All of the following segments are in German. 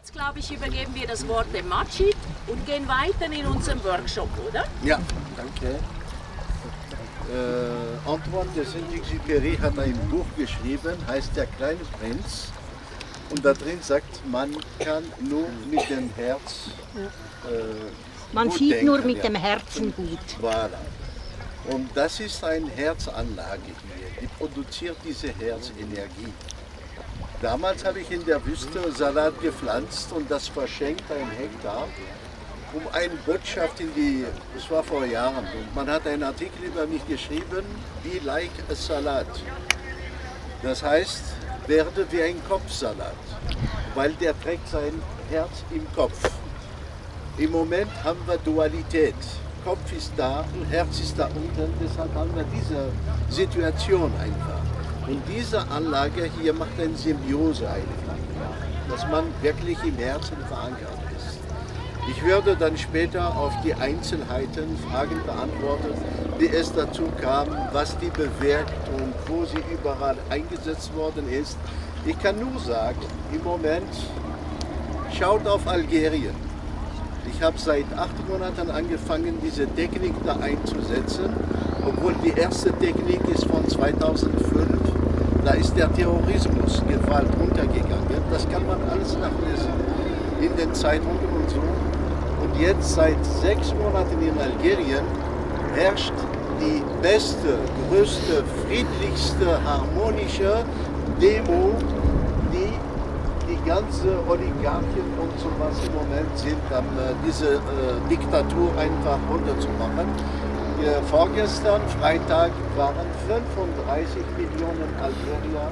Jetzt, glaube ich, übergeben wir das Wort dem Majid und gehen weiter in unserem Workshop, oder? Ja, danke. Äh, Antoine de Saint-Exupéry hat ein Buch geschrieben, heißt Der kleine Prinz. Und da drin sagt, man kann nur mit dem Herz. Äh, Man gut sieht denken, nur mit ja. dem Herzen gut. Voilà. Und das ist eine Herzanlage hier, die produziert diese Herzenergie. Damals habe ich in der Wüste Salat gepflanzt und das verschenkt ein Hektar, um eine Botschaft in die, das war vor Jahren, und man hat einen Artikel über mich geschrieben, be like a Salat. Das heißt, werde wie ein Kopfsalat, weil der trägt sein Herz im Kopf. Im Moment haben wir Dualität. Kopf ist da, Herz ist da unten, deshalb haben wir diese Situation einfach. Und diese Anlage hier macht eine Symbiose einfach, dass man wirklich im Herzen verankert ist. Ich werde dann später auf die Einzelheiten Fragen beantworten, wie es dazu kam, was die bewirkt und wo sie überall eingesetzt worden ist. Ich kann nur sagen, im Moment schaut auf Algerien. Ich habe seit acht Monaten angefangen, diese Technik da einzusetzen, obwohl die erste Technik ist von 2005. Da ist der Terrorismus, Gewalt runtergegangen. Das kann man alles nachlesen in den Zeitungen und so. Und jetzt seit sechs Monaten in Algerien herrscht die beste, größte, friedlichste, harmonische Demo, die die ganze Oligarchen und sowas im Moment sind, um äh, diese äh, Diktatur einfach runterzumachen. Äh, vorgestern, Freitag, waren 35 Millionen Algerier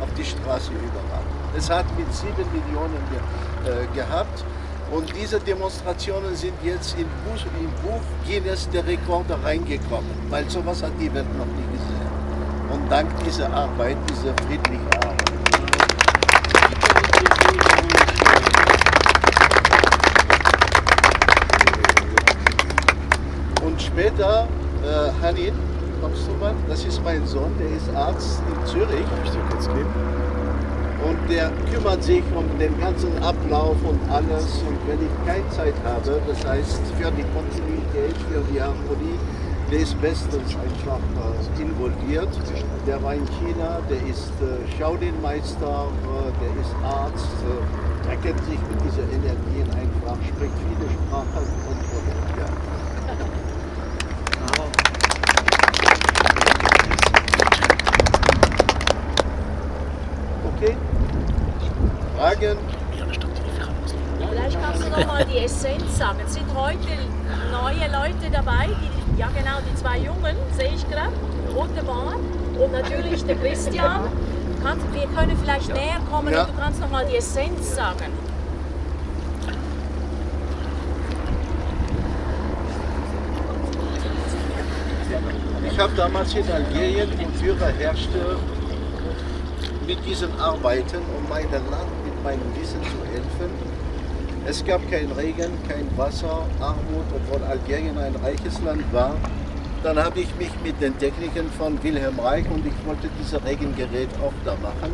auf die Straße überall. Es hat mit 7 Millionen ge äh, gehabt. Und diese Demonstrationen sind jetzt in Buch, im Buch Guinness der Rekorde reingekommen, weil sowas hat die Welt noch nie gesehen. Und dank dieser Arbeit, dieser friedlichen Arbeit. Und später, äh, Hanin, kommst du mal? Das ist mein Sohn, der ist Arzt in Zürich. Ich dir kurz geben. Und der kümmert sich um den ganzen Ablauf und alles. Und wenn ich keine Zeit habe, das heißt für die Kontinuität, für die Harmonie, der ist bestens einfach äh, involviert. Der war in China, der ist äh, Shaolin-Meister, äh, der ist Arzt, äh, er kennt sich mit dieser Energien einfach, spricht viele Sprachen und weiter. Okay? Fragen? Vielleicht kannst du noch mal die Essenz sagen. Es sind heute neue Leute dabei, die, ja genau, die zwei Jungen, sehe ich gerade, wunderbar. Und natürlich der Christian. Kannst, wir können vielleicht näher kommen Ja. und du kannst noch mal die Essenz sagen. Ich habe damals in Algerien im Führer herrschte mit diesen Arbeiten, um meinem Land meinem Wissen zu helfen. Es gab kein Regen, kein Wasser, Armut, obwohl Algerien ein reiches Land war. Dann habe ich mich mit den Techniken von Wilhelm Reich und ich wollte dieses Regengerät auch da machen.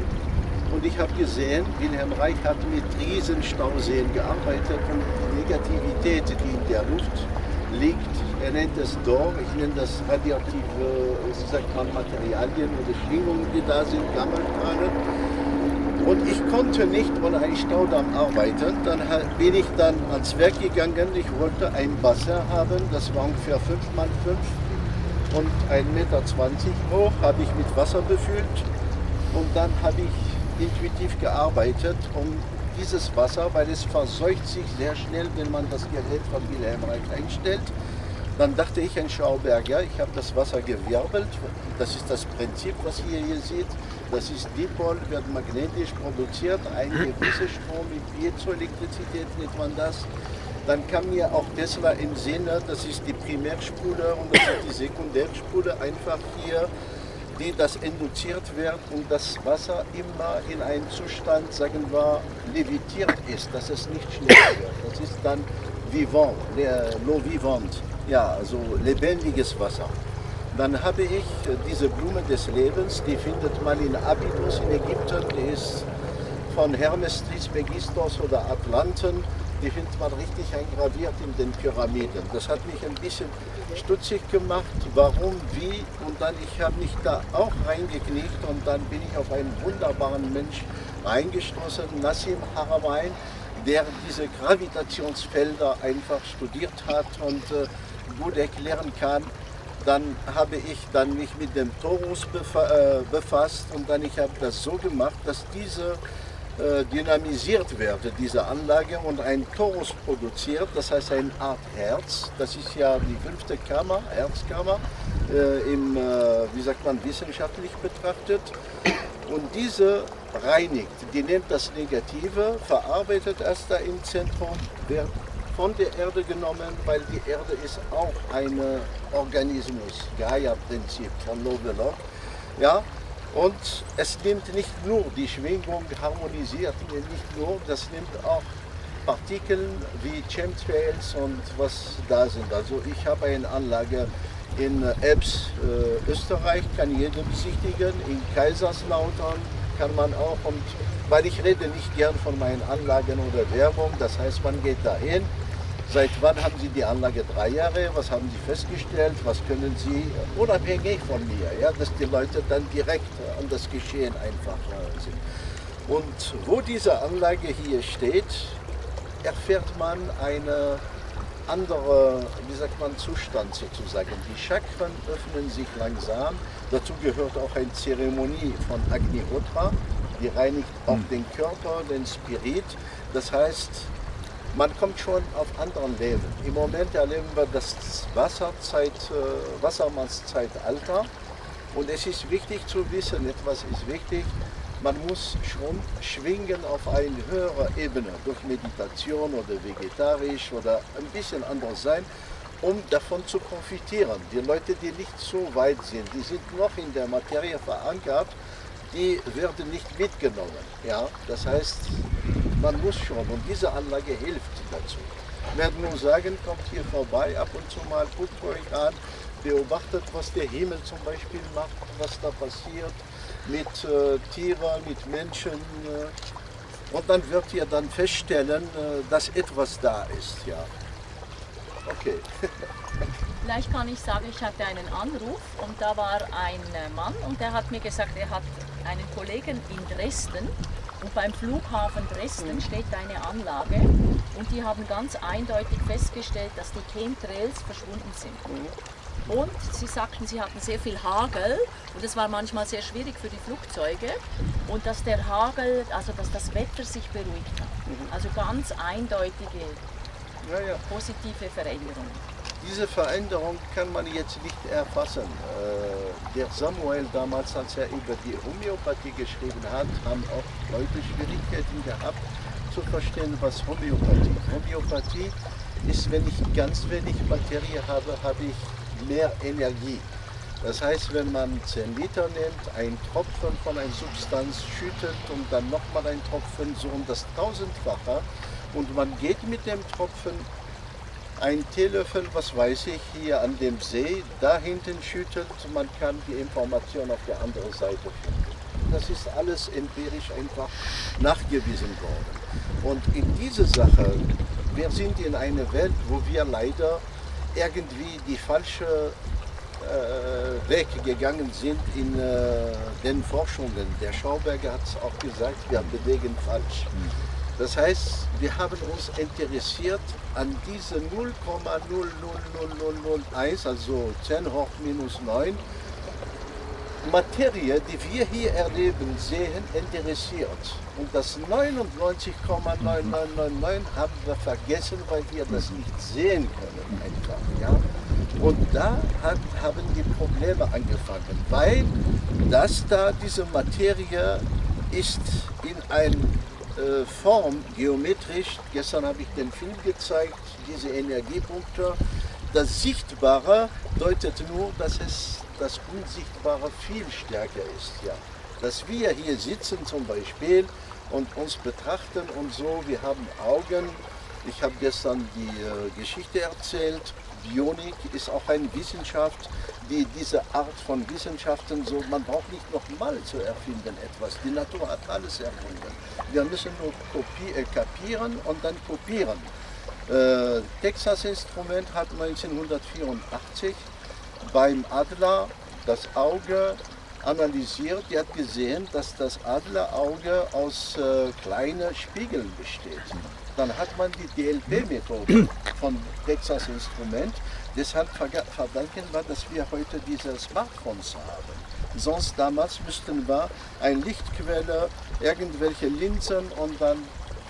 Und ich habe gesehen, Wilhelm Reich hat mit riesen Stauseen gearbeitet und die Negativität, die in der Luft liegt, er nennt es Dor, ich nenne das radioaktive, wie sagt man, Materialien oder Schwingungen, die da sind, Gammastrahlen. Und ich konnte nicht ohne einen Staudamm arbeiten. Dann bin ich dann ans Werk gegangen. Ich wollte ein Bassin haben, das war ungefähr 5 mal 5 und 1,20 Meter hoch, habe ich mit Wasser befüllt. Und dann habe ich intuitiv gearbeitet, um dieses Wasser, weil es verseucht sich sehr schnell, wenn man das Gerät von Wilhelm Reich einstellt. Dann dachte ich ein Schauberger, ich habe das Wasser gewirbelt. Das ist das Prinzip, was ihr hier seht. Das ist Dipol, wird magnetisch produziert, ein gewisser Strom mit Piezoelektrizität nennt man das. Dann kam mir auch Tesla im Sinne, das ist die Primärspule und das ist die Sekundärspule, einfach hier, die das induziert wird und das Wasser immer in einem Zustand, sagen wir, levitiert ist, dass es nicht schnell wird. Das ist dann vivant, l'eau vivante, ja, also lebendiges Wasser. Dann habe ich äh, diese Blume des Lebens, die findet man in Abydos in Ägypten, die ist von Hermes Trismegistos oder Atlanten, die findet man richtig eingraviert in den Pyramiden. Das hat mich ein bisschen stutzig gemacht, warum, wie und dann ich habe mich da auch reingekniegt und dann bin ich auf einen wunderbaren Mensch reingestoßen, Nassim Haramein, der diese Gravitationsfelder einfach studiert hat und äh, gut erklären kann. Dann habe ich dann mich mit dem Torus äh, befasst und dann ich habe das so gemacht, dass diese äh, dynamisiert werde, diese Anlage, und ein Torus produziert, das heißt eine Art Herz. Das ist ja die fünfte Kammer, Herzkammer, äh, im, äh, wie sagt man, wissenschaftlich betrachtet. Und diese reinigt, die nimmt das Negative, verarbeitet es da im Zentrum, wird von der Erde genommen, weil die Erde ist auch ein Organismus, Gaia-Prinzip von Lovelock. Ja, und es nimmt nicht nur die Schwingung harmonisiert, nicht nur, das nimmt auch Partikel wie Chemtrails und was da sind. Also ich habe eine Anlage in Ebbs, äh, Österreich, kann jeder besichtigen, in Kaiserslautern kann man auch, und weil ich rede nicht gern von meinen Anlagen oder Werbung, das heißt man geht dahin, Seit wann haben Sie die Anlage? Drei Jahre. Was haben Sie festgestellt? Was können Sie, unabhängig von mir, ja, dass die Leute dann direkt an das Geschehen einfach äh, sind. Und wo diese Anlage hier steht, erfährt man eine andere, wie sagt man, Zustand sozusagen. Die Chakren öffnen sich langsam. Dazu gehört auch eine Zeremonie von Agnihotra, die reinigt auch hm. den Körper, den Spirit. Das heißt, man kommt schon auf anderen Leben. Im Moment erleben wir das Wasserzeit, äh, Wassermannszeitalter. Und es ist wichtig zu wissen, etwas ist wichtig, man muss schon schwingen auf eine höhere Ebene, durch Meditation oder vegetarisch oder ein bisschen anders sein, um davon zu profitieren. Die Leute, die nicht so weit sind, die sind noch in der Materie verankert, die werden nicht mitgenommen. Ja? Das heißt, man muss schon und diese Anlage hilft dazu. Ich werde nur sagen, kommt hier vorbei, ab und zu mal, guckt euch an, beobachtet, was der Himmel zum Beispiel macht, was da passiert mit äh, Tieren, mit Menschen. Äh, und dann wird ihr dann feststellen, äh, dass etwas da ist. Ja. Okay. Vielleicht kann ich sagen, ich hatte einen Anruf und da war ein äh, Mann und der hat mir gesagt, er hat einen Kollegen in Dresden und beim Flughafen Dresden steht eine Anlage und die haben ganz eindeutig festgestellt, dass die Chemtrails verschwunden sind. Und sie sagten, sie hatten sehr viel Hagel und es war manchmal sehr schwierig für die Flugzeuge und dass der Hagel, also dass das Wetter sich beruhigt hat. Also ganz eindeutige positive Veränderungen. Diese Veränderung kann man jetzt nicht erfassen. Äh, der Samuel damals, als er über die Homöopathie geschrieben hat, haben auch Leute Schwierigkeiten gehabt zu verstehen, was Homöopathie ist. Homöopathie ist, wenn ich ganz wenig Materie habe, habe ich mehr Energie. Das heißt, wenn man 10 Liter nimmt, ein Tropfen von einer Substanz schüttet und dann nochmal ein Tropfen, so um das tausendfache, und man geht mit dem Tropfen ein Teelöffel, was weiß ich, hier an dem See, da hinten schüttet, man kann die Information auf der anderen Seite finden. Das ist alles empirisch einfach nachgewiesen worden. Und in dieser Sache, wir sind in einer Welt, wo wir leider irgendwie die falsche äh, Weg gegangen sind in äh, den Forschungen. Der Schauberger hat es auch gesagt, wir bewegen falsch. Mhm. Das heißt, wir haben uns interessiert an diese 0,00001, also 10 hoch minus 9, Materie, die wir hier erleben, sehen, interessiert. Und das 99,9999 haben wir vergessen, weil wir das nicht sehen können einfach. Ja? Und da hat, haben die Probleme angefangen, weil das da, diese Materie ist in ein äh, Form, geometrisch, gestern habe ich den Film gezeigt, diese Energiepunkte, das Sichtbare deutet nur, dass es das Unsichtbare viel stärker ist. Ja. Dass wir hier sitzen zum Beispiel und uns betrachten und so, wir haben Augen. Ich habe gestern die äh, Geschichte erzählt, Bionik ist auch eine Wissenschaft, die, diese Art von Wissenschaften, so, man braucht nicht nochmal zu erfinden etwas. Die Natur hat alles erfunden. Wir müssen nur kopi äh, kapieren und dann kopieren. Äh, Texas Instrument hat 1984 beim Adler das Auge analysiert. Die hat gesehen, dass das Adlerauge aus äh, kleinen Spiegeln besteht. Dann hat man die DLP-Methode von Texas Instrument. Deshalb verdanken wir, dass wir heute diese Smartphones haben. Sonst damals müssten wir eine Lichtquelle, irgendwelche Linsen und dann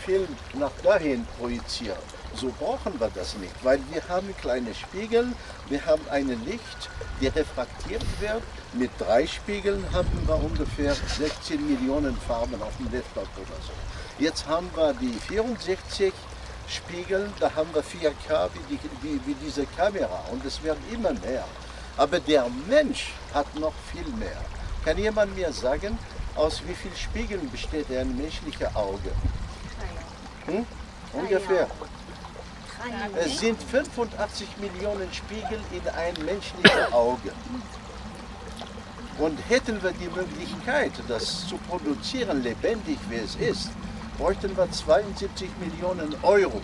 Film nach dahin projizieren. So brauchen wir das nicht, weil wir haben kleine Spiegel, wir haben ein Licht, die refraktiert wird. Mit drei Spiegeln haben wir ungefähr 16 Millionen Farben auf dem Laptop oder so. Jetzt haben wir die 64 Spiegel, da haben wir 4K wie, die, wie, wie diese Kamera und es werden immer mehr. Aber der Mensch hat noch viel mehr. Kann jemand mir sagen, aus wie vielen Spiegeln besteht ein menschliches Auge? Hm? Ungefähr. Es sind 85 Millionen Spiegel in einem menschlichen Auge. Und hätten wir die Möglichkeit, das zu produzieren, lebendig wie es ist, bräuchten wir 72 Millionen Euro,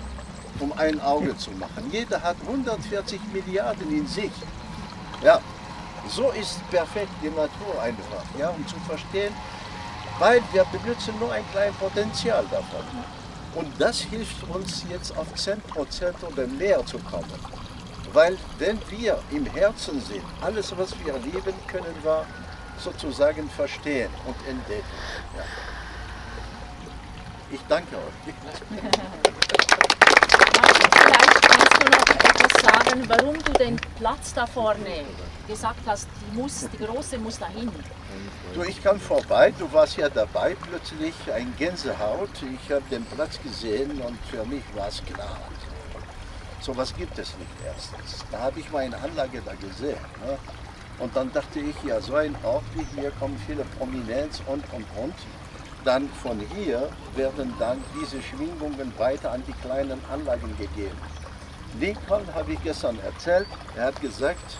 um ein Auge zu machen. Jeder hat 140 Milliarden in sich. Ja, so ist perfekt die Natur einfach, ja, um zu verstehen, weil wir benutzen nur ein kleines Potenzial davon. Und das hilft uns jetzt auf 10% oder mehr zu kommen. Weil wenn wir im Herzen sind, alles was wir lieben, können wir sozusagen verstehen und entdecken. Ja. Ich danke euch. Vielleicht kannst du noch etwas sagen, warum du den Platz da vorne gesagt hast, die, muss, die große muss dahin. Du, ich kam vorbei, du warst ja dabei, plötzlich ein Gänsehaut. Ich habe den Platz gesehen und für mich war es klar. So was gibt es nicht erstens. Da habe ich meine Anlage da gesehen. Ne? Und dann dachte ich, ja, so ein Ort wie hier kommen viele Prominenz und und und. Dann von hier werden dann diese Schwingungen weiter an die kleinen Anlagen gegeben. Lincoln habe ich gestern erzählt, er hat gesagt,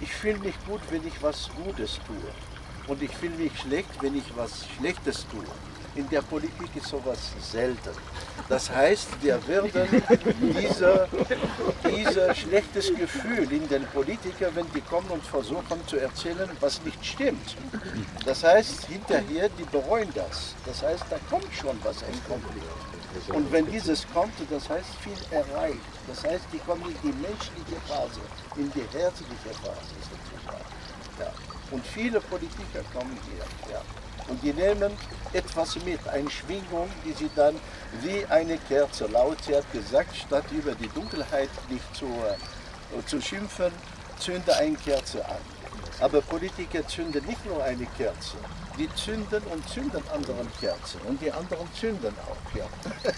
ich fühle mich gut, wenn ich was Gutes tue. Und ich fühle mich schlecht, wenn ich was Schlechtes tue. In der Politik ist sowas selten. Das heißt, wir werden dieser, dieser schlechtes Gefühl in den Politikern, wenn die kommen und versuchen zu erzählen, was nicht stimmt. Das heißt, hinterher, die bereuen das. Das heißt, da kommt schon was ein Konflikt. Und wenn dieses kommt, das heißt viel erreicht. Das heißt, die kommen in die menschliche Phase, in die herzliche Phase sozusagen. Ja. Und viele Politiker kommen hier. Ja. Und die nehmen etwas mit, eine Schwingung, die sie dann wie eine Kerze, laut sie hat gesagt, statt über die Dunkelheit nicht zu, äh, zu schimpfen, zünde eine Kerze an. Aber Politiker zünden nicht nur eine Kerze, die zünden und zünden anderen Kerzen und die anderen zünden auch. Ja.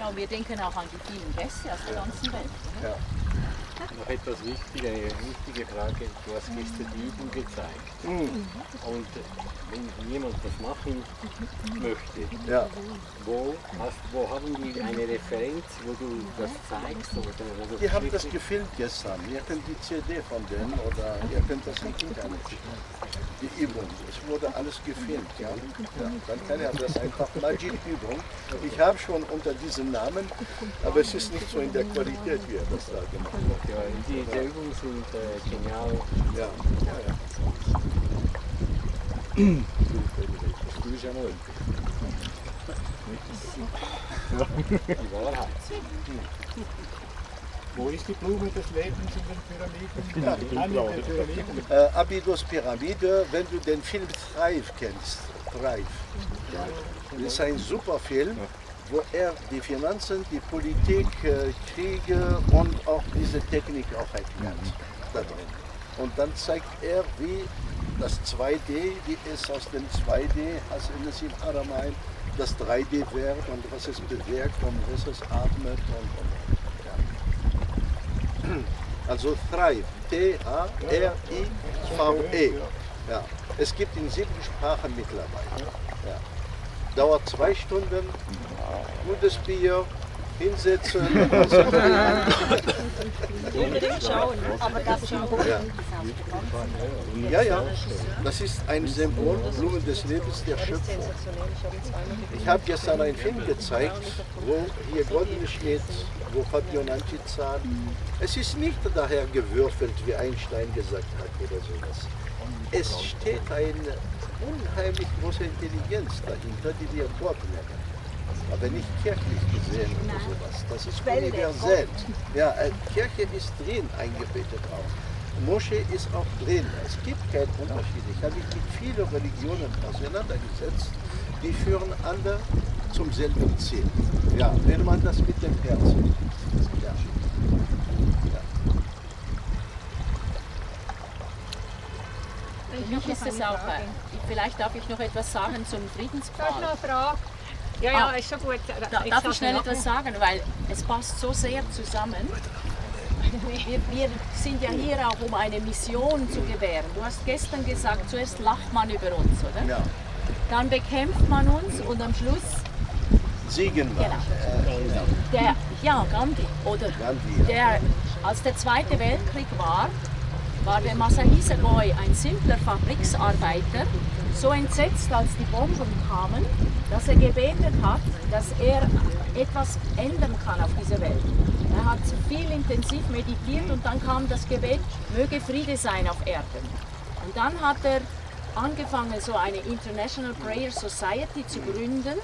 ja, und wir denken auch an die vielen Gäste aus der ganzen Welt. Ja. Noch etwas wichtig, eine wichtige Frage. Du hast gestern die Übung gezeigt. Mhm. Und wenn jemand das machen möchte, Ja. wo, hast, wo haben die eine Referenz, wo du das zeigst? Oder wo du Die haben das gefilmt gestern. Ihr könnt die CD von denen oder ihr könnt das im Internet Die Übung. Es wurde alles gefilmt. Ja? Ja, dann kann er das einfach. Magic-Übung. Ich habe schon unter diesem Namen, aber es ist nicht so in der Qualität, wie er das da gemacht hat. Ja, diese Übungen sind äh, genial. Ja, ja, ja. Das ich ja mal. Die Wahrheit. Wo ist die Blume des Lebens in den Pyramiden? Ja, in den Pyramiden. Äh, Abydos Pyramide, wenn du den Film Thrive kennst, Thrive, das ist ein super Film, wo er die Finanzen, die Politik, äh, Kriege und auch diese Technik auch erklärt. Da drin. Und dann zeigt er, wie das 2D, wie es aus dem 2D, also in das im Aramein, das 3D wird und was es bewirkt und was es atmet und, und ja. Also Thrive, T-H-R-I-V-E. Ja. Es gibt in sieben Sprachen mittlerweile. Ja. Dauert zwei Stunden, gutes Bier, hinsetzen. Unbedingt schauen. Aber das Symbol. Ja, ja, das ist ein Symbol, Blumen des Lebens der Schöpfung. Ich habe gestern einen Film gezeigt, wo hier golden steht, wo Fabionanti zahlt. Es ist nicht daher gewürfelt, wie Einstein gesagt hat oder sowas. Es steht eine unheimlich große Intelligenz dahinter, die wir Gott nennen. Aber nicht kirchlich gesehen oder sowas. Das ist universell. Ja, äh, Kirche ist drin eingebettet auch. Moschee ist auch drin. Es gibt keinen Unterschied. Ich habe mich mit vielen Religionen auseinandergesetzt. Die führen alle zum selben Ziel. Ja, wenn man das mit dem Herzen. Ja. Ja. Für mich ist es auch, äh, vielleicht darf ich noch etwas sagen zum Darf ich noch eine Frage? Ja, ja, Ah. ist schon gut. Da, Ich darf ich schnell noch. etwas sagen, weil es passt so sehr zusammen. Wir, wir sind ja hier auch, um eine Mission zu gewähren. Du hast gestern gesagt, zuerst lacht man über uns, oder? ja. Dann bekämpft man uns und am Schluss, Siegen wir. genau, der, ja, Gandhi, oder Gandhi, ja. der, als der Zweite Weltkrieg war, war der Masahisa Goy ein simpler Fabriksarbeiter, so entsetzt, als die Bomben kamen, dass er gebetet hat, dass er etwas ändern kann auf dieser Welt. Er hat viel intensiv meditiert und dann kam das Gebet, möge Friede sein auf Erden. Und dann hat er angefangen, so eine International Prayer Society zu gründen.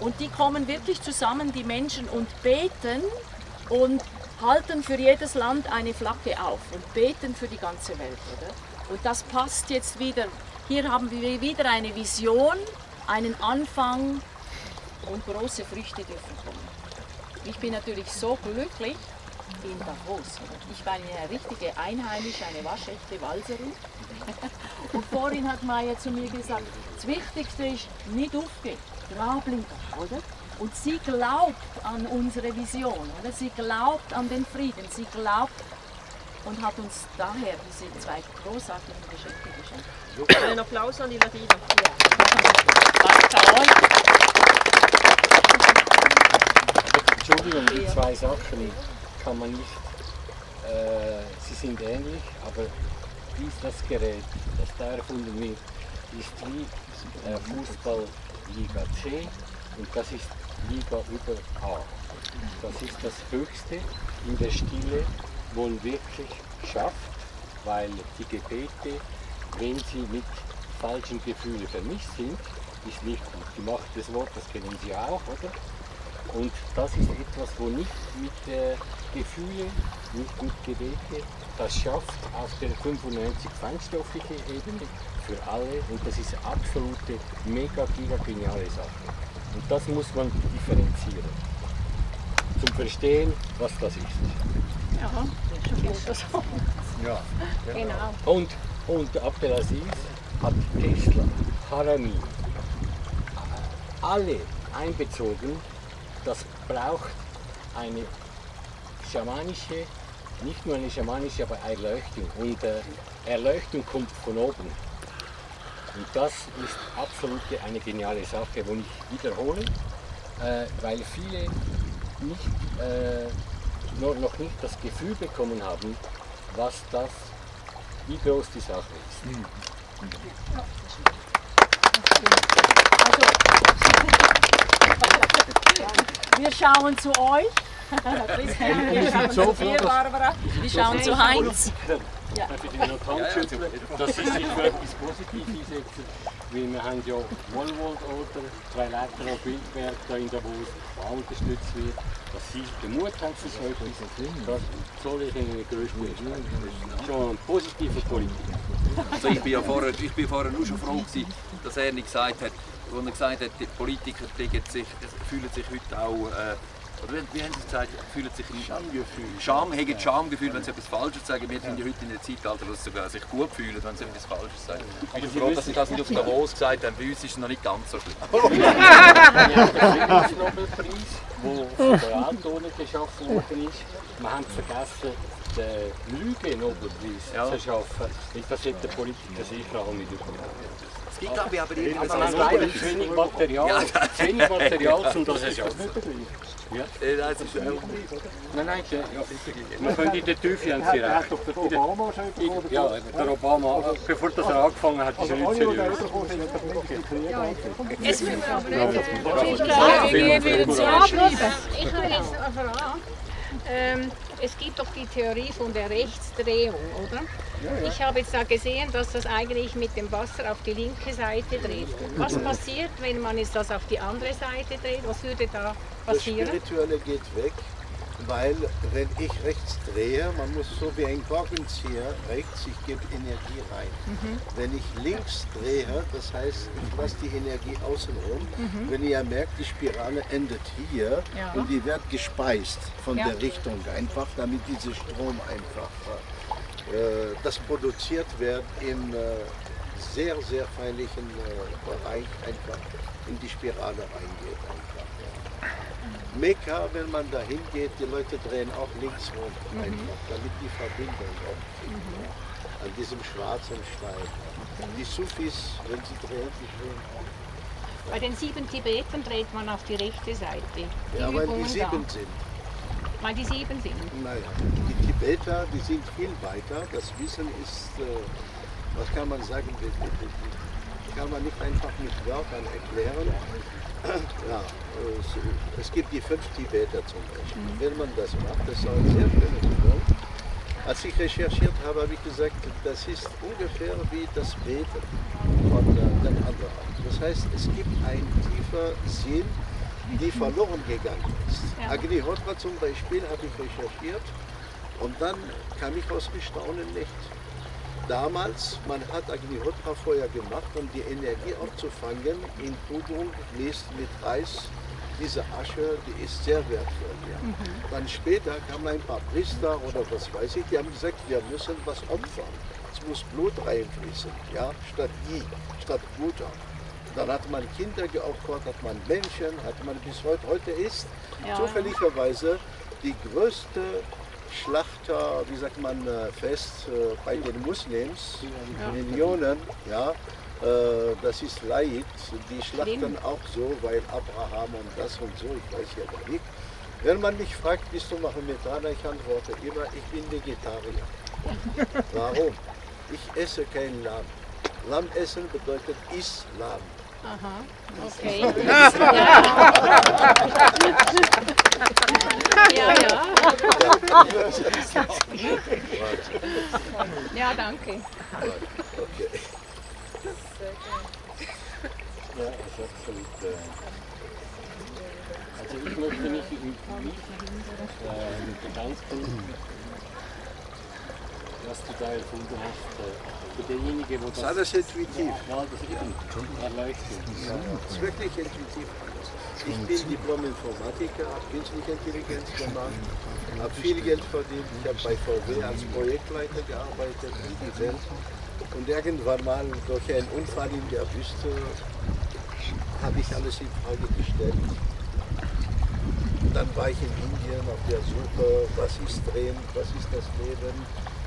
Und die kommen wirklich zusammen, die Menschen, und beten und halten für jedes Land eine Flagge auf und beten für die ganze Welt. Oder? Und das passt jetzt wieder. Hier haben wir wieder eine Vision, einen Anfang und große Früchte dürfen kommen. Ich bin natürlich so glücklich in Davos. Ich war eine richtige Einheimische, eine waschechte Walserin. Und vorhin hat Maya zu mir gesagt, das Wichtigste ist nicht aufgeben, dranbleiben, oder? Und sie glaubt an unsere Vision, oder? Sie glaubt an den Frieden, sie glaubt und hat uns daher diese zwei großartigen Geschenke geschenkt. Einen Applaus an die Ladina. Danke euch. Entschuldigung, die zwei Sachen kann man nicht, äh, sie sind ähnlich, aber dies, das Gerät, das da erfunden wird, ist wie äh, Fußball Liga C und das ist Liga über A. Das ist das Höchste in der Stille, wo man wirklich schafft, weil die Gebete, wenn sie mit falschen Gefühlen vermischt sind, ist nicht gut. Die Macht des Wortes kennen Sie auch, oder? Und das ist etwas, wo nicht mit äh, Gefühlen, nicht mit Gebete, das schafft auf der 95 feinstoffliche Ebene für alle und das ist eine absolute, mega, giga geniale Sache. Und das muss man differenzieren, zum Verstehen, was das ist. Ja, das ist. Das Ja. Genau. Und, und Abdelaziz hat Tesla, Harami, alle einbezogen. Das braucht eine schamanische, nicht nur eine schamanische, aber Erleuchtung. Und äh, Erleuchtung kommt von oben. Und das ist absolut eine geniale Sache, wo ich wiederhole, äh, weil viele nicht, äh, noch, noch nicht das Gefühl bekommen haben, was das, wie groß die Sache ist. Wir schauen zu euch. Christian, wir schauen zu froh, dir, dass- Barbara. Wir schauen zu Heinz. Ja. Darf ich dir noch die Hand schütteln? Das ist sich für etwas Positives einsetzen, weil wir haben ja Wohlwold oder zwei Leiter auf Wildberg da in Davos, die auch unterstützt wird, dass sie den Mut haben für so etwas. Das soll ich Ihnen größten Respekt. Das ist schon ein positiver Politiker. Also ich bin ja vorher, ich bin vorher nur schon froh gewesen, dass er nicht gesagt hat, wo er gesagt hat, die Politiker sich, fühlen sich heute auch, äh, oder wie, wie haben sie gesagt, fühlen sich Schamgefühl. Scham, haben Schamgefühl, wenn sie etwas Falsches sagen. Wir sind ja heute in einem Zeitalter, wo sie sogar sich gut fühlen, wenn sie etwas Falsches sagen. Ich bin froh, dass sie das nicht auf Davos gesagt haben. Bei uns ist es noch nicht ganz so schlimm. Wir haben den Friedensnobelpreis, der von der Altone geschaffen worden ist. Wir haben vergessen, den Lüge-Nobelpreis Ja. zu schaffen. Und Das hätte der Politiker sicher auch nicht übernommen. Es gibt glaube ich aber leider zu wenig Material, Ja, zu wenig Material, um das zu schaffen. Äh, das ist, äh, Nein, nein, ja, man könnte in der Tiefe haben sie hat recht. doch den Obama schon. Ja, der Obama, bevor das er angefangen hat, ist er nicht seriös. er nicht angefangen. Es wird aber nicht. Ja, viel wieder mehr. zu abschreiben. Ich habe jetzt noch eine Frage. Es gibt doch die Theorie von der Rechtsdrehung, oder? Ich habe jetzt da gesehen, dass das eigentlich mit dem Wasser auf die linke Seite dreht. Was passiert, wenn man jetzt das auf die andere Seite dreht? Was würde da Das passieren? Spirituelle geht weg, weil wenn ich rechts drehe, man muss so wie ein Korkenzieher rechts, ich gebe Energie rein. Mhm. Wenn ich links drehe, das heißt, ich lasse die Energie außen rum. Wenn ihr merkt, die Spirale endet hier Mhm. Ja. und die wird gespeist von Ja. der Richtung einfach, damit dieser Strom einfach äh, das produziert wird im äh, sehr, sehr feinlichen äh, Bereich einfach in die Spirale reingeht. Mekka, wenn man da hingeht, die Leute drehen auch links rum einfach, damit die Verbindung kriegt, ja, an diesem schwarzen Stein. Die Sufis, wenn sie drehen, die drehen auch. Bei den sieben Tibetern dreht man auf die rechte Seite. Die Ja, weil die sieben da. sind. Weil die sieben sind. Naja, die Tibeter, die sind viel weiter. Das Wissen ist, äh, was kann man sagen, kann man nicht einfach mit Wörtern erklären. Ja, es, gibt die fünf Tibeter zum Beispiel. Wenn man das macht, das ist eine sehr schöne Übung. Als ich recherchiert habe, habe ich gesagt, das ist ungefähr wie das Beten von äh, den anderen. Das heißt, es gibt einen tiefer Sinn, die verloren gegangen ist. Ja. Agnihotra zum Beispiel habe ich recherchiert und dann kam ich aus dem Staunen nicht. Damals, man hat Agnihotra vorher gemacht, um die Energie aufzufangen in Pudung, Mist mit Reis. Diese Asche, die ist sehr wertvoll. Ja. Dann später kamen ein paar Priester oder was weiß ich, die haben gesagt, wir müssen was opfern. Es muss Blut reinfließen, ja, statt I, statt Butter. Dann hat man Kinder geopfert, hat man Menschen, hat man bis heute, heute ist Ja. zufälligerweise die größte Schlachter, wie sagt man, äh, Fest äh, bei den Muslims, Millionen, ja, äh, das ist Laid, die schlachten auch so, weil Abraham und das und so, ich weiß ja gar nicht. Wenn man mich fragt, bist du Mahometaner, ich antworte immer, ich bin Vegetarier. Warum? Ich esse kein Lamm. Lamm essen bedeutet Islam. Aha, okay. ja, ja. Ja, danke. Okay. Ja, ist absolut. Äh, also ich möchte mich im nicht äh, mit der ganzen, da erfunden hast, äh, für derjenige, wo Das ist das alles intuitiv. ja, das eben erleuchtet. Das ist wirklich intuitiv. Ich bin Diplom-Informatiker, habe künstliche Intelligenz gemacht, habe viel Geld verdient. Ich habe bei VW als Projektleiter gearbeitet in die Welt. Und irgendwann mal durch einen Unfall in der Wüste habe ich alles in Frage gestellt. Dann war ich in Indien auf der Suche, was ist Drehen, was ist das Leben,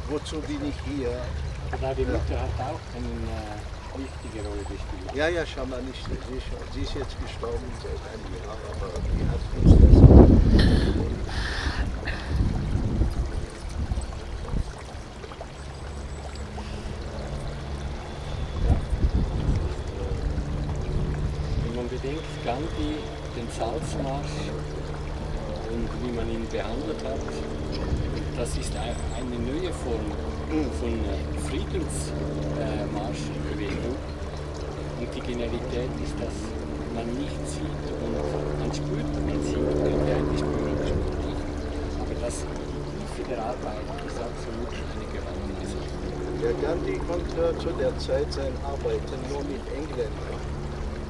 wozu bin ich hier. Aber die Mutter hat auch eine äh, wichtige Rolle gespielt. Ja, ja, ist schon- sie ist jetzt gestorben seit einem Jahr, aber die hat uns das. Wenn man bedenkt, Gandhi, den Salzmarsch und wie man ihn behandelt hat, das ist ein- eine neue Form von Friedensmarschbewegung. Und die Genialität ist, dass man nicht sieht und man spürt, man sieht, könnte eigentlich spüren, spürt nicht. Aber das Tiefe der Arbeit ist absolut eine gewaltige Sache. Der Gandhi konnte zu der Zeit sein Arbeiten nur mit Engländern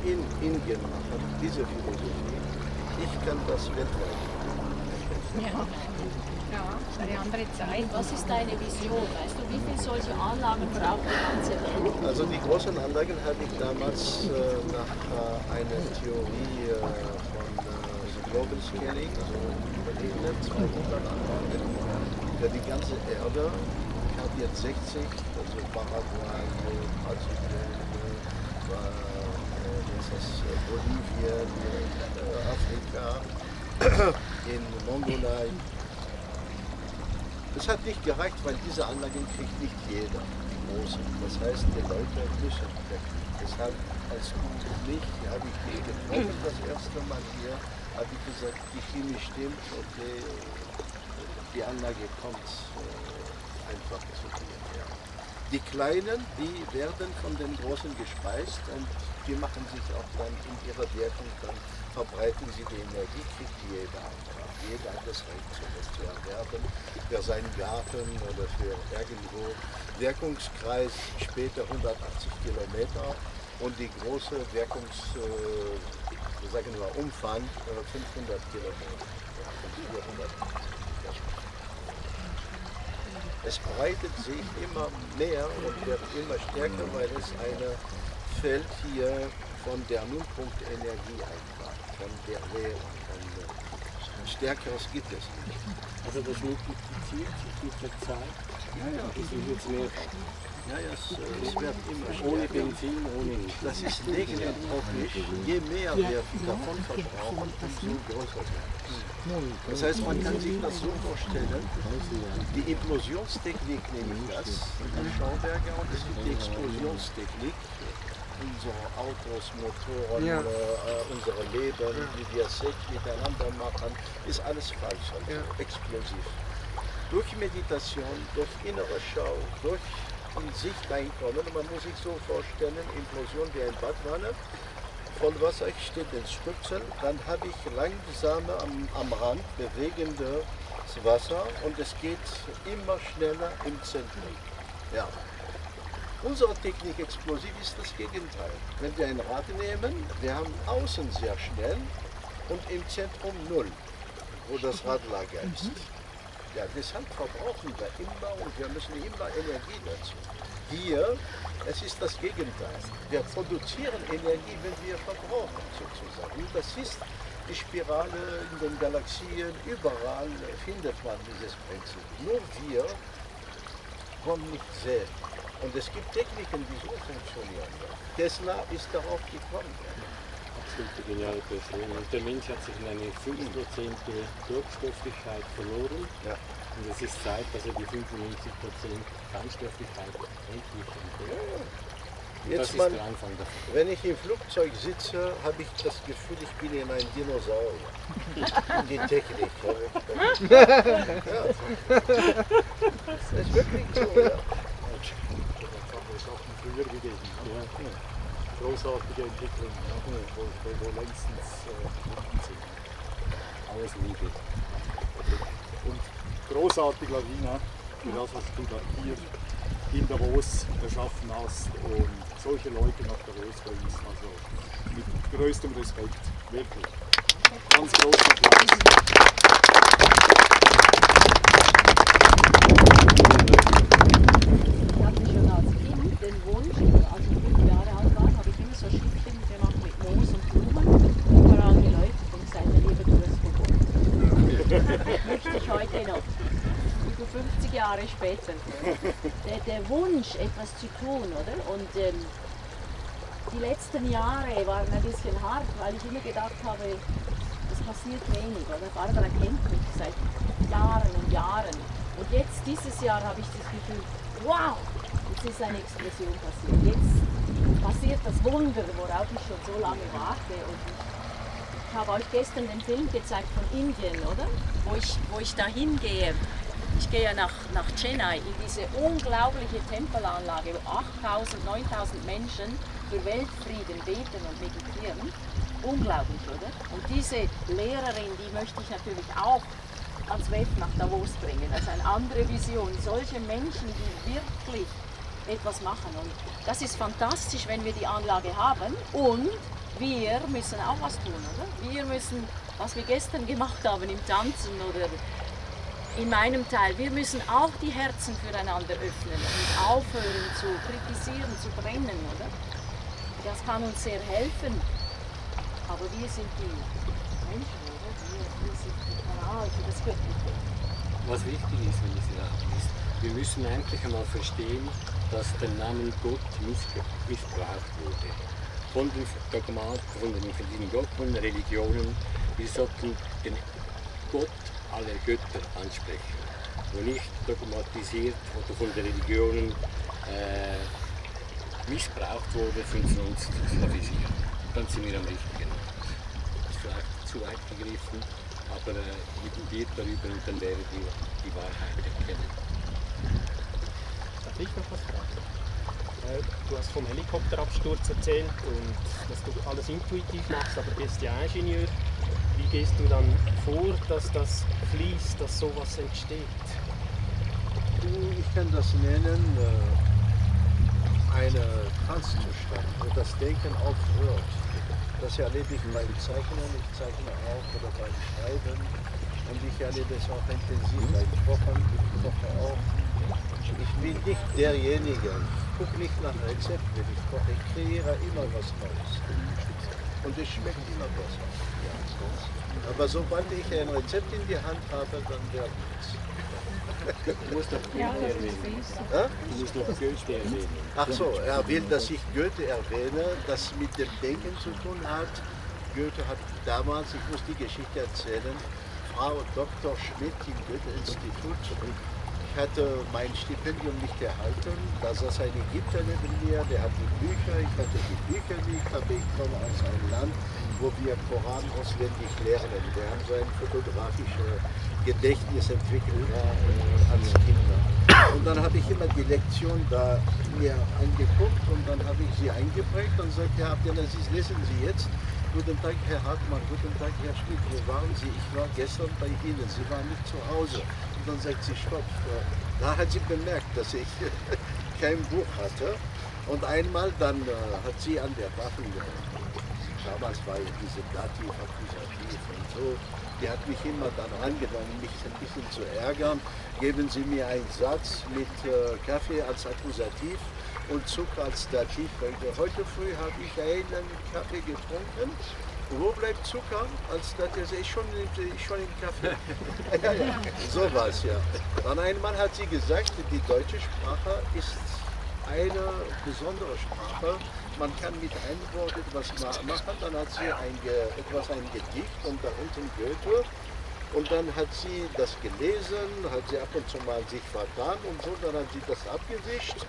in Indien machen, diese Philosophie. Ich kann das weltweit. Ja. Eine andere Zeit. Was ist deine Vision? Weißt du, wie viele solche Anlagen braucht die ganze Welt? Also die großen Anlagen habe ich damals äh, nach äh, einer Theorie äh, von äh, Global Scaling, also berechnet, 200 Anlagen für die ganze Erde. Habe jetzt 60, also Paraguay, Brasilien, äh, das ist, äh, Bolivien, äh, Afrika, in Mongolei. Es hat nicht gereicht, weil diese Anlagen kriegt nicht jeder, die großen. Das heißt, die Leute müssen weg. Deshalb als mich habe ich die getroffen das erste Mal hier, habe ich gesagt, die Chemie stimmt, okay, die Anlage kommt äh, einfach zu mir. Ja. Die Kleinen, die werden von den Großen gespeist und die machen sich auch dann in ihrer Wirkung, dann verbreiten sie die Energie, kriegt jeder einfach. Jeder hat das Recht, sowas zu erwerben, für seinen Garten oder für irgendwo. Wirkungskreis später 180 Kilometer und die große Wirkungs, äh, sagen wir, Umfang äh, 500 Kilometer. Ja, 480. Es breitet sich immer mehr und wird immer stärker, weil es eine Feld hier von der Nullpunktenergie einfach, von der Lehre. Von, Stärkeres gibt es nicht. Also das multipliziert sich mit der Zeit. Ja, ja. Das sind jetzt mehr Ja, ja, es, äh, es wird immer ohne stärker. Benzin, ohne. Das ist negentropisch. Je mehr wir davon verbrauchen, umso größer wird es. Das heißt, man kann sich das so vorstellen, die Implosionstechnik nehme ich das, Schauberger, und es gibt die Explosionstechnik, unsere Autos, Motoren, Ja. äh, unsere Leben, wie wir Sex miteinander machen, ist alles falsch, also explosiv. Durch Meditation, durch innere Schau, durch in Sicht einkommen, man muss sich so vorstellen, Implosion wie ein Badwanne, voll Wasser, ich stehe den Stützen, dann habe ich langsam am, am Rand bewegendes Wasser und es geht immer schneller im Zentrum. Ja. Unsere Technik explosiv ist das Gegenteil. Wenn wir ein Rad nehmen, wir haben außen sehr schnell und im Zentrum null, wo das Radlager ist. Ja, deshalb verbrauchen wir immer und wir müssen immer Energie dazu. Hier, es ist das Gegenteil. Wir produzieren Energie, wenn wir verbrauchen sozusagen. Und das ist die Spirale in den Galaxien, überall findet man dieses Prinzip. Nur wir kommen nicht sehen. Und es gibt Techniken, die so funktionieren. Tesla ist darauf gekommen. Absolute geniale Person. Und der Mensch hat sich in eine 5%ige Wirkstofflichkeit verloren. Ja. Und es ist Zeit, dass er die 95% Feinstofflichkeit endlich entdeckt. Und das Jetzt ist mal, der Anfang davon. wenn ich im Flugzeug sitze, habe ich das Gefühl, ich bin in ein Dinosaurier. In die Technik. Ja, das ist wirklich so. Ja. Früher gegeben. Ja. Großartige Entwicklungen, ja, wo, wo, wo längstens äh, sind. Alles Liebe. Und großartig, Lavina, für das, was du da hier in Davos erschaffen hast und solche Leute nach Davos bringst. Also mit größtem Respekt, wirklich. Ganz großen Applaus. 30 Jahre später. der, der, Wunsch, etwas zu tun, oder? Und ähm, die letzten Jahre waren ein bisschen hart, weil ich immer gedacht habe, es passiert wenig, oder? Barbara kennt mich seit Jahren und Jahren. Und jetzt, dieses Jahr, habe ich das Gefühl, wow, jetzt ist eine Explosion passiert. Jetzt passiert das Wunder, worauf ich schon so lange warte. Und ich, habe euch gestern den Film gezeigt von Indien, oder? Wo ich, wo ich da hingehe. Ich gehe nach, nach Chennai in diese unglaubliche Tempelanlage, wo 8000, 9000 Menschen für Weltfrieden beten und meditieren. Unglaublich, oder? Und diese Lehrerin, die möchte ich natürlich auch als WEF nach Davos bringen. Das ist eine andere Vision. Solche Menschen, die wirklich etwas machen. Und das ist fantastisch, wenn wir die Anlage haben. Und wir müssen auch was tun, oder? Wir müssen, was wir gestern gemacht haben im Tanzen oder in meinem Teil, wir müssen auch die Herzen füreinander öffnen und aufhören zu kritisieren, zu brennen, oder? Das kann uns sehr helfen. Aber wir sind die Menschen, oder? Wir, wir sind der Kanal für das Göttliche. Was wichtig ist, wenn ich Sie sagen, ist, wir müssen eigentlich einmal verstehen, dass der Name Gott missbraucht wurde. von den Dogmaten, von den verschiedenen Dogmen, Religionen. Wir sollten den Gott aller Götter ansprechen und nicht dogmatisiert oder von den Religionen äh, missbraucht wurde für uns zu slavisieren. Dann sind wir am richtigen Ort. Das ist vielleicht zu weit gegriffen, aber äh, meditiert darüber und dann werdet ihr die Wahrheit erkennen. Darf ich noch was fragen? Äh, Du hast vom Helikopterabsturz erzählt und dass du alles intuitiv machst, aber bist ja Ingenieur. Wie gehst du dann vor, dass das fließt, dass sowas entsteht? Ich kann das nennen äh, eine Transzustand, wo das Denken aufhört. Das erlebe ich beim Zeichnen, ich zeichne auch oder beim Schreiben und ich erlebe es auch intensiv beim Kochen, ich koche auch. Ich bin nicht derjenige, ich gucke nicht nach Rezept, wenn ich koche, ich kreiere immer was Neues. Und es schmeckt immer besser. Aber sobald ich ein Rezept in die Hand habe, dann wird nichts. Du musst doch Goethe erwähnen. Ja? Du musst doch Goethe erwähnen. Ach so, er will, dass ich Goethe erwähne, das mit dem Denken zu tun hat. Goethe hat damals, ich muss die Geschichte erzählen, Frau Dr. Schmidt im Goethe-Institut. Ich hatte mein Stipendium nicht erhalten. Da saß ein Ägypter neben mir, der hatte Bücher, ich hatte die Bücher nicht, aber ich komme aus einem Land, wo wir Koran auswendig lernen. Wir haben so ein fotografisches Gedächtnis entwickelt äh, als Kinder. Und dann habe ich immer die Lektion da mir angeguckt und dann habe ich sie eingeprägt und sagte, Herr Abdelaziz, lesen Sie jetzt. Guten Tag, Herr Hartmann, guten Tag, Herr Schmidt, wo waren Sie? Ich war gestern bei Ihnen, Sie waren nicht zu Hause. Und dann sagt sie, stopp. Da hat sie bemerkt, dass ich kein Buch hatte. Und einmal dann äh, hat sie an der Waffel, damals war ja diese Dativ, Akkusativ und so, die hat mich immer dann angenommen, mich ein bisschen zu ärgern. Geben Sie mir einen Satz mit äh, Kaffee als Akkusativ und Zucker als Dativ. Heute früh habe ich einen Kaffee getrunken. Wo bleibt Zucker? Als Dativ ist schon, ist schon im Kaffee. ja, ja, so war es ja. Dann einmal hat sie gesagt, die deutsche Sprache ist eine besondere Sprache. Man kann mit einem Wort etwas ma- machen. Dann hat sie ein, etwas ein Gedicht und da unten Goethe. Und dann hat sie das gelesen, hat sie ab und zu mal sich vertan und so. Dann hat sie das abgewischt.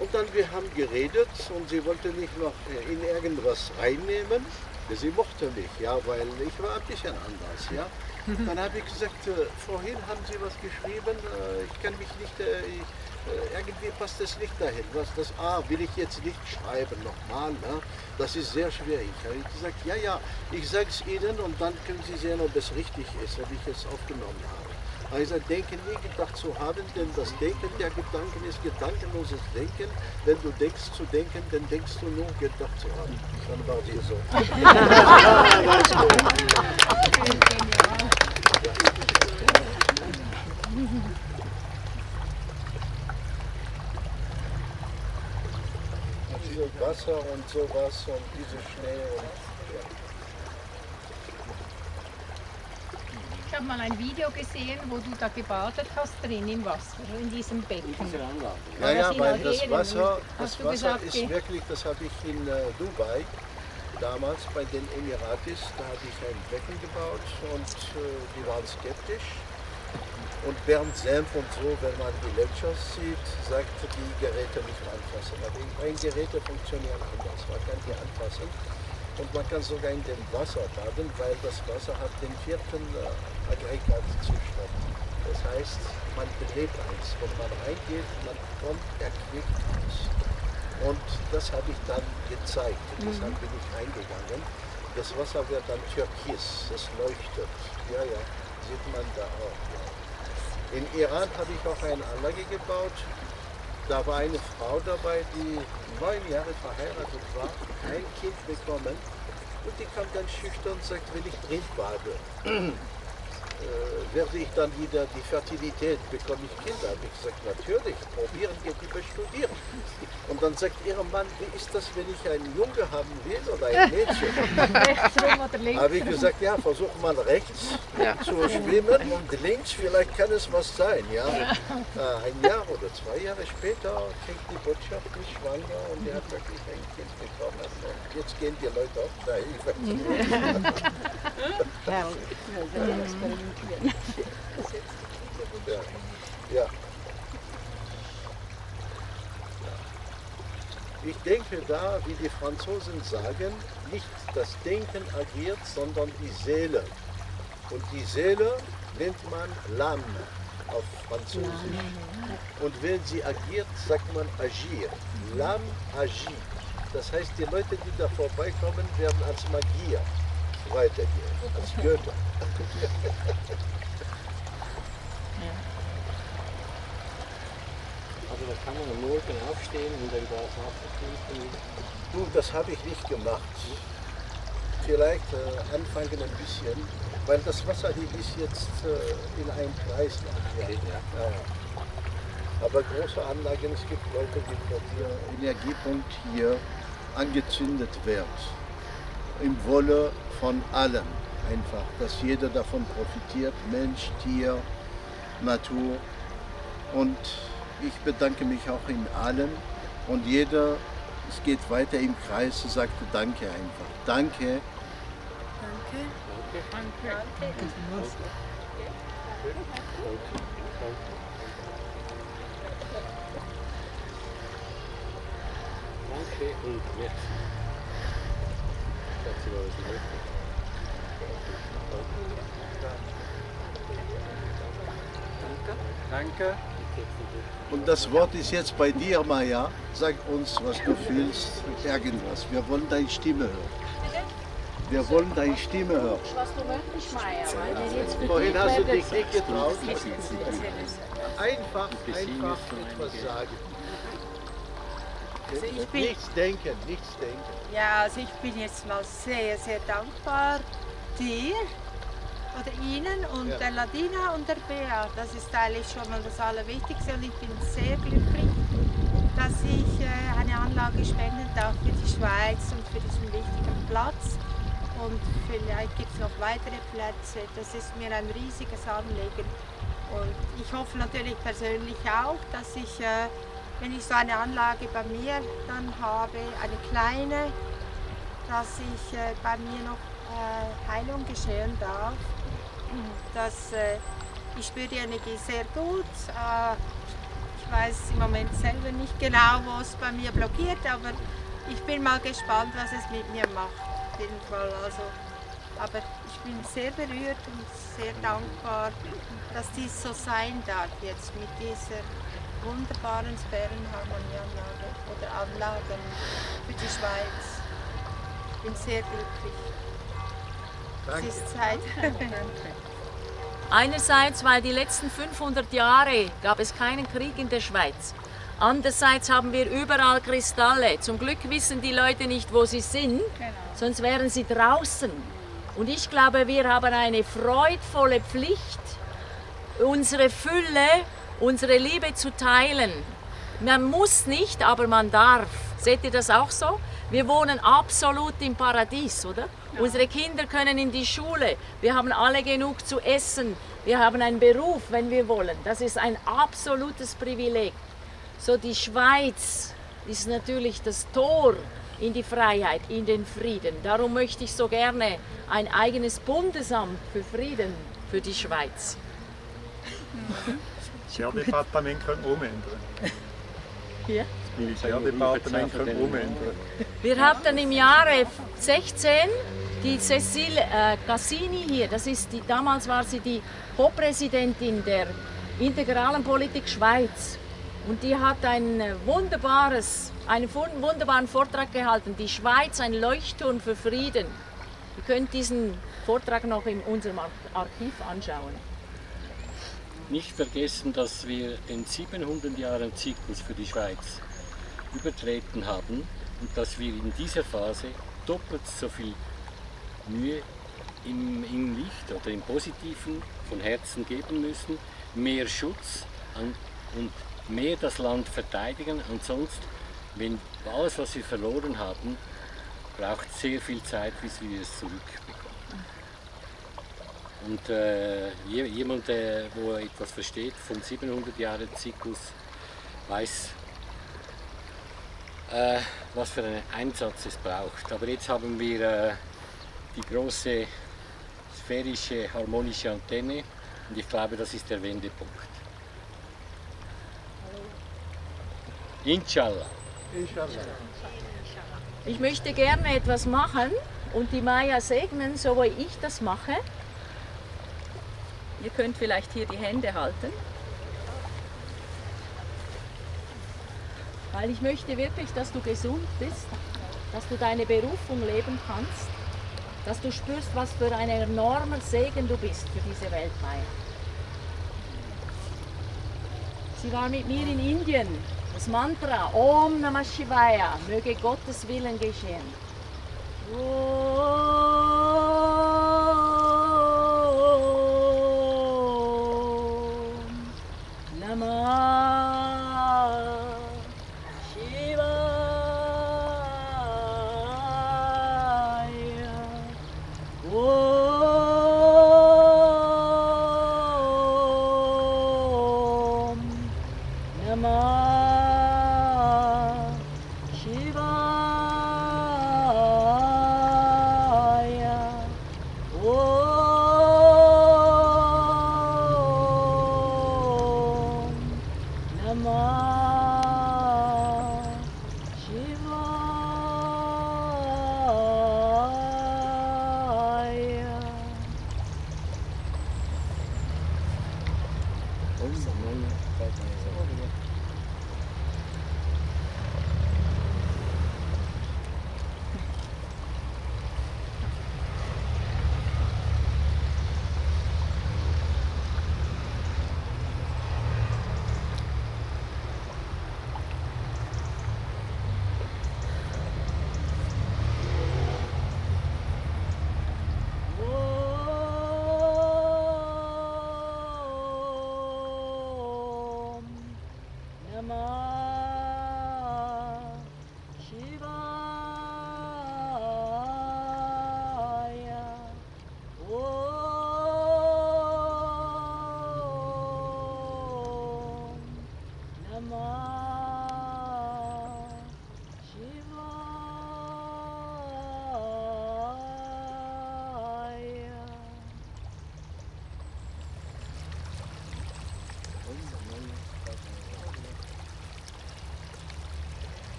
Und dann wir haben geredet und sie wollte mich noch äh, in irgendwas reinnehmen. Sie mochte mich, ja, weil ich war ein bisschen anders, ja. Dann habe ich gesagt, äh, vorhin haben Sie was geschrieben, äh, ich kann mich nicht, ich, irgendwie passt das nicht dahin. Was, das A will ich jetzt nicht schreiben, nochmal, ne? das ist sehr schwierig. Habe ich gesagt, ja, ja, ich sage es Ihnen und dann können Sie sehen, ob es richtig ist, ob ich es aufgenommen habe. Aber ich sage, denken nie gedacht zu haben, denn das Denken der Gedanken ist gedankenloses Denken. Wenn du denkst zu denken, dann denkst du nur gedacht zu haben. Dann war sie so. Diese Wasser und sowas und diese Schnee und ja. Ich habe mal ein Video gesehen, wo du da gebadet hast drin im Wasser, in diesem Becken. Ja, das ja, weil das Wasser, das Wasser gesagt, ist wirklich, das habe ich in äh, Dubai damals bei den Emiratis, da habe ich ein Becken gebaut und äh, die waren skeptisch. Und Bernd Senf und so, wenn man die Lectures sieht, sagt, die Geräte nicht anfassen. Aber ein Geräte funktionieren anders. Man kann die anfassen und man kann sogar in dem Wasser baden, weil das Wasser hat den vierten äh, Aggregatzustand. Das heißt, man belebt eins. Wenn man reingeht, man kommt erquickt raus. Und das habe ich dann gezeigt. Und deshalb bin ich reingegangen. Das Wasser wird dann türkis, es leuchtet. Ja, ja, sieht man da auch. Ja. In Iran habe ich auch eine Anlage gebaut. Da war eine Frau dabei, die neun Jahre verheiratet war, ein Kind bekommen. Und die kam ganz schüchtern und sagt, will ich drin bade. Äh, werde ich dann wieder die Fertilität, bekomme ich Kinder? Habe ich gesagt, natürlich, probieren wir die studieren. Und dann sagt ihr Mann, wie ist das, wenn ich einen Junge haben will oder ein Mädchen? Habe ich gesagt, ja, versuch mal rechts zu schwimmen und links, vielleicht kann es was sein. Ja? Äh, ein Jahr oder zwei Jahre später kriegt die Botschaft, die ist schwanger und die hat wirklich ein Kind bekommen. Und jetzt gehen die Leute auch da ja. ja. Ich denke da, wie die Franzosen sagen, nicht das Denken agiert, sondern die Seele. Und die Seele nennt man l'âme auf Französisch. Und wenn sie agiert, sagt man agir. L'âme agit. Das heißt, die Leute, die da vorbeikommen, werden als Magier weitergehen, als Götter. Also da kann man am Morgen aufstehen und ein Glas Wasser trinken. Nun, das habe ich nicht gemacht. Vielleicht äh, anfangen ein bisschen, weil das Wasser hier ist jetzt äh, in einem Kreislauf. Ja. Ja, ja. Aber große Anlagen, es gibt Leute, die der Energiepunkt hier angezündet wird. Im Wolle von allen einfach, dass jeder davon profitiert, Mensch, Tier, Natur. Und ich bedanke mich auch in allen und jeder, es geht weiter im Kreis, sagte Danke einfach. Danke. Danke und merci. Das war das Letzte. Danke. Und das Wort ist jetzt bei dir, Maya. Sag uns, was du fühlst, irgendwas. Wir wollen deine Stimme hören. Wir wollen deine Stimme hören. Was du möchtest, für Vorhin dich hast du dich nicht getraut. Einfach. Einfach, einfach etwas sagen. Also ich bin, Nichts denken, nichts denken. ja, also ich bin jetzt mal sehr, sehr dankbar dir oder Ihnen und Ja. der Ladina und der Bea. Das ist eigentlich schon mal das Allerwichtigste und ich bin sehr glücklich, dass ich äh, eine Anlage spenden darf für die Schweiz und für diesen wichtigen Platz. Und vielleicht gibt es noch weitere Plätze. Das ist mir ein riesiges Anliegen. Und ich hoffe natürlich persönlich auch, dass ich, äh, wenn ich so eine Anlage bei mir dann habe, eine kleine, dass ich äh, bei mir noch äh, Heilung geschehen darf. Das, äh, ich spüre die Energie sehr gut. Äh, ich weiß im Moment selber nicht genau, wo es bei mir blockiert, aber ich bin mal gespannt, was es mit mir macht. Auf jeden Fall. Also, aber ich bin sehr berührt und sehr dankbar, dass dies so sein darf jetzt mit dieser wunderbaren Sphärenharmonieanlage oder Anlagen für die Schweiz. Ich bin sehr glücklich. Danke. Es ist Zeit. Einerseits, weil die letzten 500 Jahre gab es keinen Krieg in der Schweiz. Andererseits haben wir überall Kristalle. Zum Glück wissen die Leute nicht, wo sie sind, sonst wären sie draußen. Und ich glaube, wir haben eine freudvolle Pflicht, unsere Fülle, unsere Liebe zu teilen. Man muss nicht, aber man darf. Seht ihr das auch so? Wir wohnen absolut im Paradies, oder? Unsere Kinder können in die Schule. Wir haben alle genug zu essen. Wir haben einen Beruf, wenn wir wollen. Das ist ein absolutes Privileg. So die Schweiz ist natürlich das Tor in die Freiheit, in den Frieden. Darum möchte ich so gerne ein eigenes Bundesamt für Frieden für die Schweiz. Das Militärdepartement können umändern. Ja. Das Militärdepartement können umändern. Wir hatten im Jahre 16 die Cecile äh, Cassini hier. Das ist die, damals war sie die Co-Präsidentin der integralen Politik Schweiz. Und die hat ein äh, wunderbares, einen wun- wunderbaren Vortrag gehalten. Die Schweiz, ein Leuchtturm für Frieden. Ihr könnt diesen Vortrag noch in unserem Ar Archiv anschauen. Nicht vergessen, dass wir den 700 Jahren Zyklus für die Schweiz übertreten haben und dass wir in dieser Phase doppelt so viel Mühe im, im Licht oder im Positiven von Herzen geben müssen, mehr Schutz an, und mehr das Land verteidigen. Ansonsten, wenn alles, was wir verloren haben, braucht sehr viel Zeit, bis wir es zurückbekommen. Und äh, jemand, der wo etwas versteht vom 700 Jahre Zyklus, weiß, äh, was für einen Einsatz es braucht. Aber jetzt haben wir äh, die große sphärische harmonische Antenne und ich glaube, das ist der Wendepunkt. Inshallah. Ich möchte gerne etwas machen und die Maya segnen, so wie ich das mache. Ihr könnt vielleicht hier die Hände halten. Weil ich möchte wirklich, dass du gesund bist, dass du deine Berufung leben kannst, dass du spürst, was für ein enormer Segen du bist für diese Welt, Maya. Sie war mit mir in Indien. Das Mantra Om Namah Shivaya, möge Gottes Willen geschehen. Om